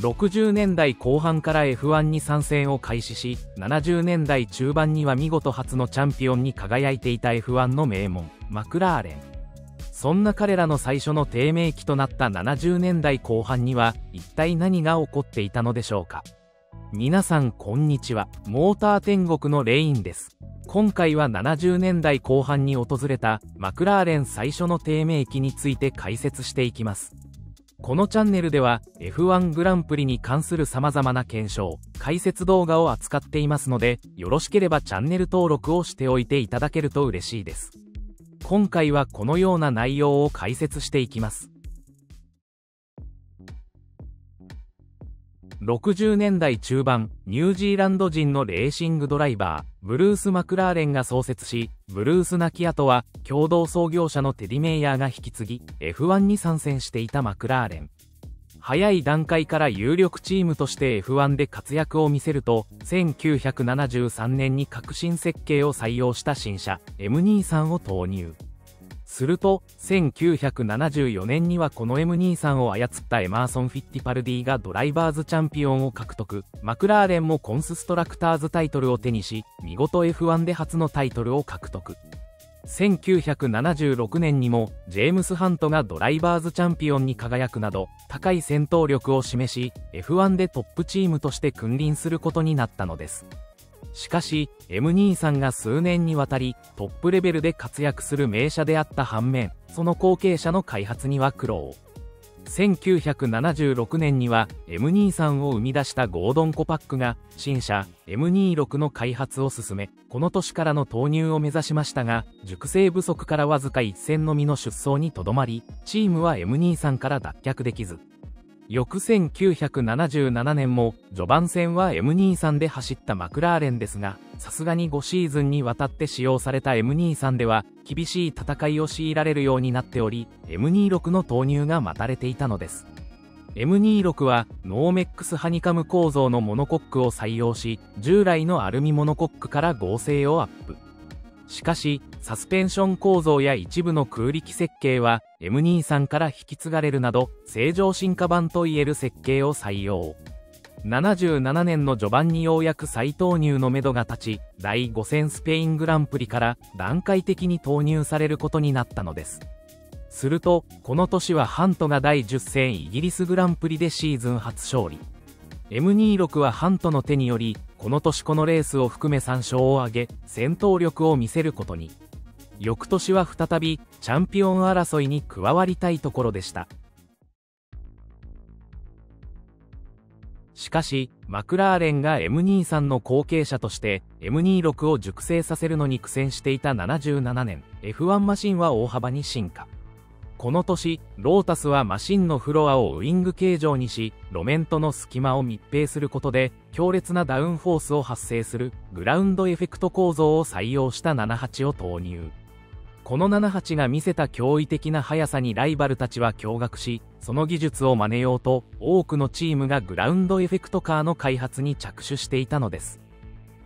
60年代後半から F1 に参戦を開始し70年代中盤には見事初のチャンピオンに輝いていた F1 の名門マクラーレン。そんな彼らの最初の低迷期となった70年代後半には一体何が起こっていたのでしょうか。皆さんこんにちは。モーター天国のレインです。今回は70年代後半に訪れたマクラーレン最初の低迷期について解説していきます。このチャンネルでは F1 グランプリに関する様々な検証、解説動画を扱っていますので、よろしければチャンネル登録をしておいていただけると嬉しいです。今回はこのような内容を解説していきます。60年代中盤、ニュージーランド人のレーシングドライバー、ブルース・マクラーレンが創設し、ブルースナキアとは、共同創業者のテディ・メイヤーが引き継ぎ、F1 に参戦していたマクラーレン。早い段階から有力チームとして F1 で活躍を見せると、1973年に革新設計を採用した新車、M23 を投入。すると、1974年にはこの M23 を操ったエマーソン・フィッティパルディがドライバーズチャンピオンを獲得、マクラーレンもコンスストラクターズタイトルを手にし、見事 F1 で初のタイトルを獲得。1976年にもジェームス・ハントがドライバーズチャンピオンに輝くなど高い戦闘力を示し F1 でトップチームとして君臨することになったのですしかし M2 さんが数年にわたりトップレベルで活躍する名車であった反面その後継者の開発には苦労。1976年には M23 を生み出したゴードン・コパックが新車 M26 の開発を進めこの年からの投入を目指しましたが熟成不足からわずか1戦のみの出走にとどまりチームは M23 から脱却できず。翌1977年も序盤戦は M23 で走ったマクラーレンですがさすがに5シーズンにわたって使用された M23 では厳しい戦いを強いられるようになっており M26 の投入が待たれていたのです。M26 はノーメックスハニカム構造のモノコックを採用し従来のアルミモノコックから合成をアップ。しかし、サスペンション構造や一部の空力設計は M23 から引き継がれるなど、正常進化版といえる設計を採用。77年の序盤にようやく再投入のめどが立ち、第5戦スペイングランプリから段階的に投入されることになったのです。すると、この年はハントが第10戦イギリスグランプリでシーズン初勝利。M26 はハントの手によりこの年このレースを含め3勝を挙げ戦闘力を見せることに。翌年は再びチャンピオン争いに加わりたいところでした。しかしマクラーレンが M23 の後継者として M26 を熟成させるのに苦戦していた77年 F1 マシンは大幅に進化。この年、ロータスはマシンのフロアをウイング形状にし、路面との隙間を密閉することで、強烈なダウンフォースを発生するグラウンドエフェクト構造を採用した78を投入。この78が見せた驚異的な速さにライバルたちは驚愕し、その技術を真似ようと、多くのチームがグラウンドエフェクトカーの開発に着手していたのです。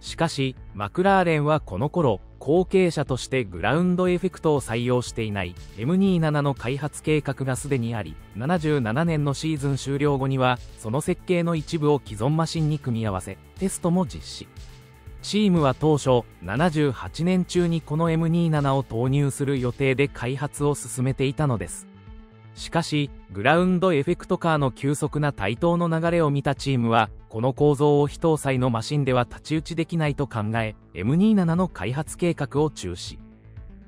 しかし、マクラーレンはこの頃、後継者としてグラウンドエフェクトを採用していない M27 の開発計画がすでにあり、77年のシーズン終了後には、その設計の一部を既存マシンに組み合わせ、テストも実施。チームは当初、78年中にこの M27 を投入する予定で開発を進めていたのです。しかし、グラウンドエフェクトカーの急速な台頭の流れを見たチームは、この構造を非搭載のマシンでは太刀打ちできないと考え、M27 の開発計画を中止。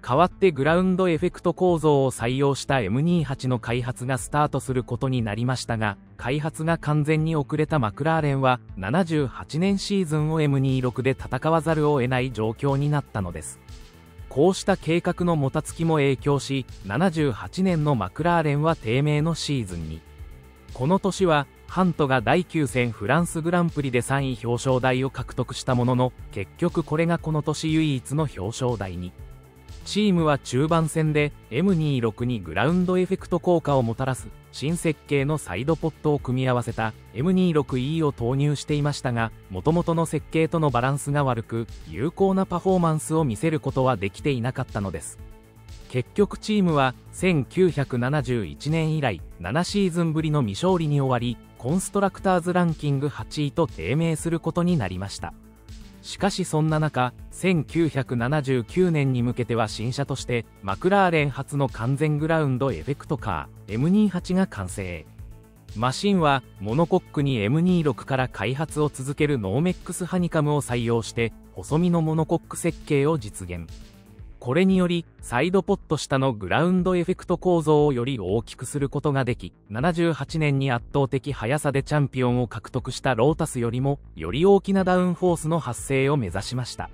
代わってグラウンドエフェクト構造を採用した M28 の開発がスタートすることになりましたが、開発が完全に遅れたマクラーレンは、78年シーズンを M26 で戦わざるを得ない状況になったのです。こうした計画のもたつきも影響し78年のマクラーレンは低迷のシーズンに。この年はハントが第9戦フランスグランプリで3位表彰台を獲得したものの結局これがこの年唯一の表彰台に。チームは中盤戦で M26 にグラウンドエフェクト効果をもたらす新設計のサイドポットを組み合わせた M26E を投入していましたがもともとの設計とのバランスが悪く有効なパフォーマンスを見せることはできていなかったのです。結局チームは1971年以来7シーズンぶりの未勝利に終わりコンストラクターズランキング8位と低迷することになりました。しかしそんな中1979年に向けては新車としてマクラーレン初の完全グラウンドエフェクトカー M28 が完成。マシンはモノコックに M26 から開発を続けるノーメックスハニカムを採用して細身のモノコック設計を実現。これにより、サイドポット下のグラウンドエフェクト構造をより大きくすることができ、78年に圧倒的速さでチャンピオンを獲得したロータスよりも、より大きなダウンフォースの発生を目指しました。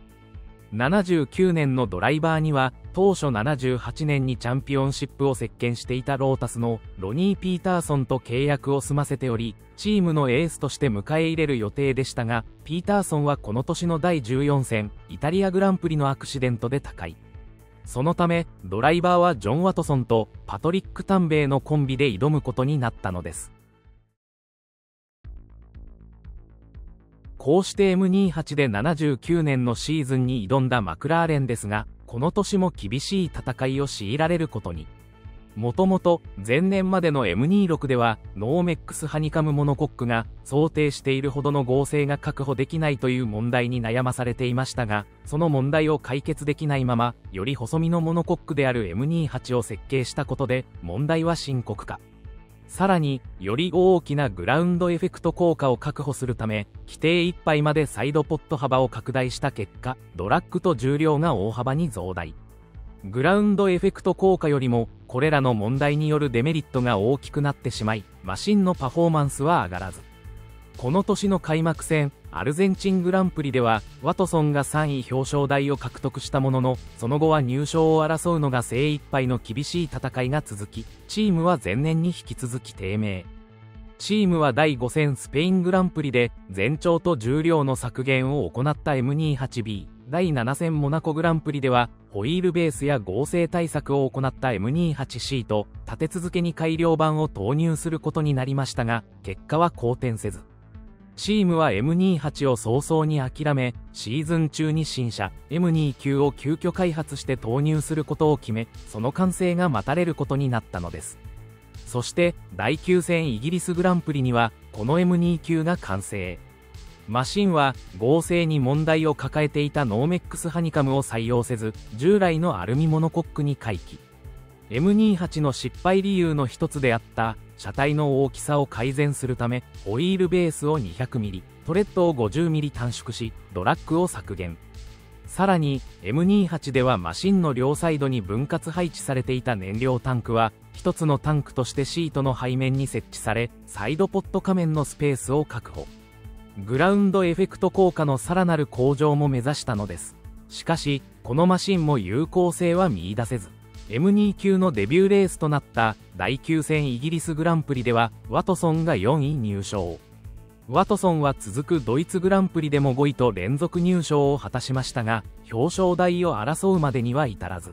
79年のドライバーには、当初78年にチャンピオンシップを席巻していたロータスのロニー・ピーターソンと契約を済ませており、チームのエースとして迎え入れる予定でしたが、ピーターソンはこの年の第14戦、イタリアグランプリのアクシデントで他界。そのため、ドライバーはジョン・ワトソンとパトリック・タンベイのコンビで挑むことになったのです。こうして M28 で79年のシーズンに挑んだマクラーレンですが、この年も厳しい戦いを強いられることに。もともと前年までの M26 ではノーメックスハニカムモノコックが想定しているほどの合成が確保できないという問題に悩まされていましたがその問題を解決できないままより細身のモノコックである M28 を設計したことで問題は深刻化さらにより大きなグラウンドエフェクト効果を確保するため規定1杯までサイドポット幅を拡大した結果ドラッグと重量が大幅に増大。グラウンドエフェクト効果よりもこれらの問題によるデメリットが大きくなってしまいマシンのパフォーマンスは上がらず。この年の開幕戦アルゼンチングランプリではワトソンが3位表彰台を獲得したもののその後は入賞を争うのが精一杯の厳しい戦いが続きチームは前年に引き続き低迷。チームは第5戦スペイングランプリで全長と重量の削減を行った M28B 第7戦モナコグランプリではホイールベースや合成対策を行った M28C と立て続けに改良版を投入することになりましたが結果は好転せず。チームは M28 を早々に諦めシーズン中に新車 M29 を急遽開発して投入することを決めその完成が待たれることになったのです。そして第9戦イギリスグランプリにはこの M29 が完成。マシンは剛性に問題を抱えていたノーメックスハニカムを採用せず従来のアルミモノコックに回帰。M28 の失敗理由の一つであった車体の大きさを改善するためホイールベースを 200mm トレッドを 50mm 短縮しドラッグを削減。さらに M28 ではマシンの両サイドに分割配置されていた燃料タンクは1つのタンクとしてシートの背面に設置されサイドポッド下面のスペースを確保。グラウンドエフェクト効果のさらなる向上も目指したのです。しかしこのマシンも有効性は見いだせず M2 級のデビューレースとなった第9戦イギリスグランプリではワトソンが4位入賞。ワトソンは続くドイツグランプリでも5位と連続入賞を果たしましたが表彰台を争うまでには至らず。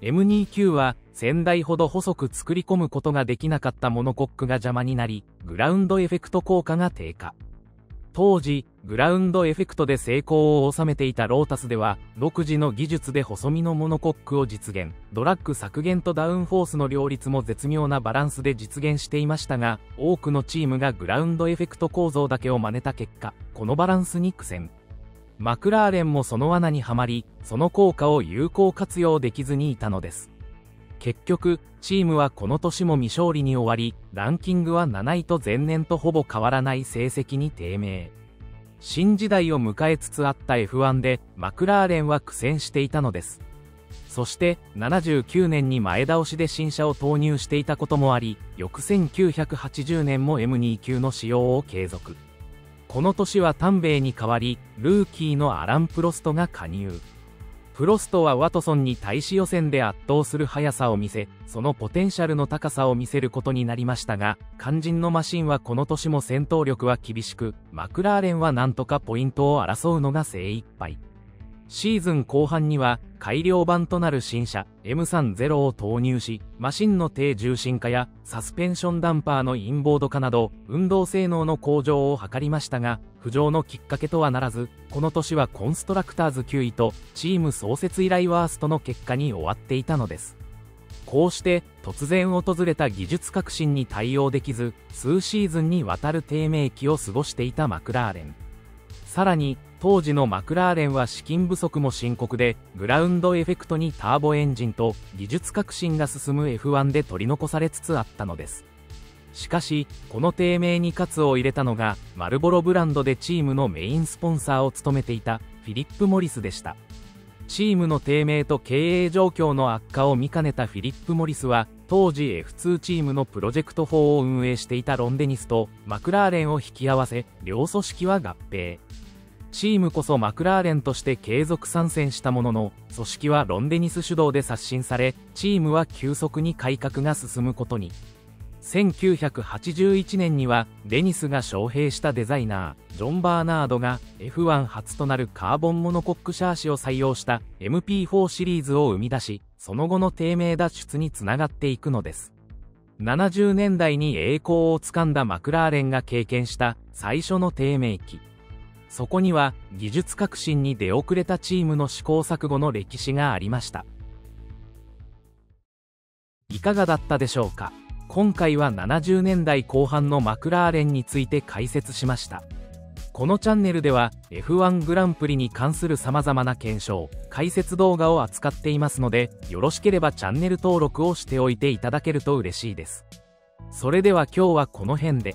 M29 は1000台ほど細く作り込むことができなかったモノコックが邪魔になりグラウンドエフェクト効果が低下。当時グラウンドエフェクトで成功を収めていたロータスでは独自の技術で細身のモノコックを実現。ドラッグ削減とダウンフォースの両立も絶妙なバランスで実現していましたが多くのチームがグラウンドエフェクト構造だけを真似た結果このバランスに苦戦。マクラーレンもその罠にはまりその効果を有効活用できずにいたのです。結局チームはこの年も未勝利に終わりランキングは7位と前年とほぼ変わらない成績に低迷。新時代を迎えつつあった F1 でマクラーレンは苦戦していたのです。そして79年に前倒しで新車を投入していたこともあり翌1980年も M2 級の使用を継続。この年はタンベイに代わりルーキーのアラン・プロストが加入。フロストはワトソンに対し予選で圧倒する速さを見せ、そのポテンシャルの高さを見せることになりましたが、肝心のマシンはこの年も戦闘力は厳しく、マクラーレンはなんとかポイントを争うのが精一杯。シーズン後半には改良版となる新車 M30 を投入し、マシンの低重心化やサスペンションダンパーのインボード化など運動性能の向上を図りましたが、浮上のきっかけとはならず、この年はコンストラクターズ9位とチーム創設以来ワーストの結果に終わっていたのです。こうして突然訪れた技術革新に対応できず数シーズンにわたる低迷期を過ごしていたマクラーレンさらに当時のマクラーレンは資金不足も深刻でグラウンドエフェクトにターボエンジンと技術革新が進む F1 で取り残されつつあったのです。しかしこの低迷に喝を入れたのがマルボロブランドでチームのメインスポンサーを務めていたフィリップ・モリスでした。チームの低迷と経営状況の悪化を見かねたフィリップ・モリスは当時 F2 チームのプロジェクト4を運営していたロンデニスとマクラーレンを引き合わせ両組織は合併。チームこそマクラーレンとして継続参戦したものの組織はロンデニス主導で刷新されチームは急速に改革が進むことに。1981年にはデニスが招聘したデザイナージョン・バーナードが F1 初となるカーボンモノコックシャーシを採用した MP4 シリーズを生み出しその後の低迷脱出につながっていくのです。70年代に栄光をつかんだマクラーレンが経験した最初の低迷期。そこには技術革新に出遅れたチームの試行錯誤の歴史がありました。いかがだったでしょうか？今回は70年代後半のマクラーレンについて解説しました。このチャンネルでは F1 グランプリに関する様々な検証解説動画を扱っていますのでよろしければチャンネル登録をしておいていただけると嬉しいです。それでは今日はこの辺で。